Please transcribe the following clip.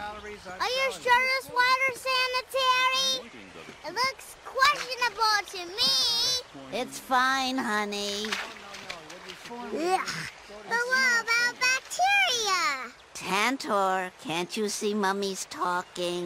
Are you sure this water sanitary? It looks questionable to me. It's fine, honey. Yeah. But what about bacteria? Tantor, can't you see Mummy's talking?